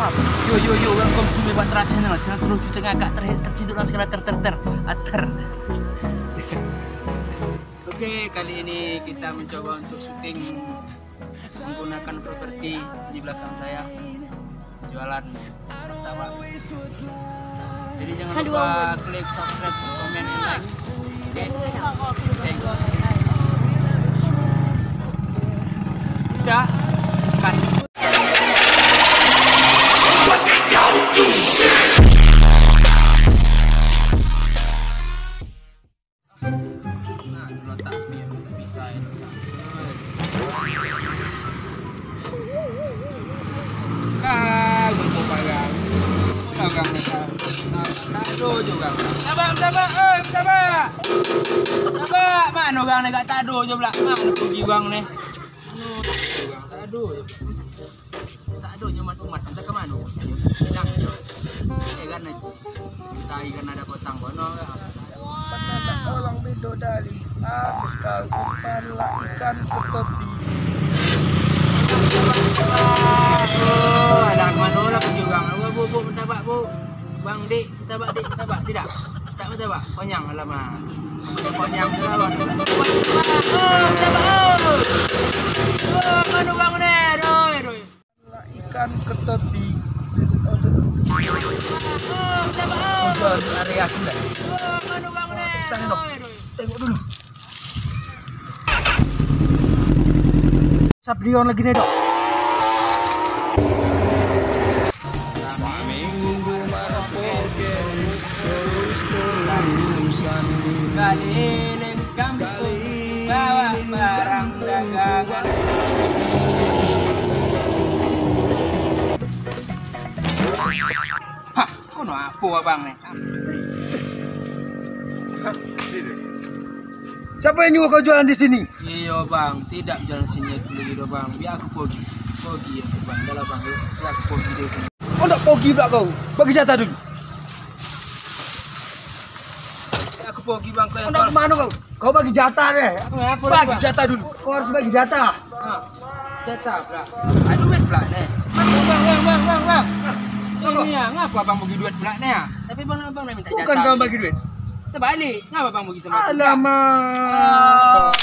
Yo yo yo, welcome to my Batra channel. Channel terus kita ngagak terhes terciduk lang segala ter ter ter ater. Oke, kali ini kita mencoba untuk syuting menggunakan properti di belakang saya. Jualan martabak. Jadi jangan lupa klik subscribe, comment, and like. Yes. Thanks. Tidak. Nah, letak sebiar tak bisa ya. Juga. Eh, mana. Mana pergi bang ni? Anu, orang tado je. Tado je mat umat entah ke mana. Sedang je. Ada kotang bidodali habis kau pala ikan ketopi Oh, ada mana lah bang. Bu, bu, bu, tabak bu. Bang dik, tabak dik, tabak tidak. Tak tabak. Konyang alamak. Konyang lah bang. Oh, oh. Oh, mana bang ni? Doi, doi. pala ikan ketopi Oh, oh. area kita Oh, mana bang. Tengok dulu Sabrion lagi nih dok Keliling kampung bawa barang dagangan. Hah, kono apa abang nih? Siapa yang nyuruh kau jualan di sini? Iya bang, tidak jalan sini aku lagi bang. Biar aku pergi, pergi aku bang. Dah bang, biar aku pergi dari sini. Kau nak pergi pula kau Bagi jatah dulu Biar aku pergi bang. Kau nak ke mana kau? Kau bagi jatah deh Apa Bagi jatah dulu Kau harus bagi jatah Ha, jatah pula. Ada duit pula ni. Bang, bang, bang, bang, bang? Ini ya, ngapa abang bagi duit pula ni ya? Tapi bang abang dah minta jatah. Bukan kau bagi duit Terbalik. Ngapa abang bagi sama aku? Alamak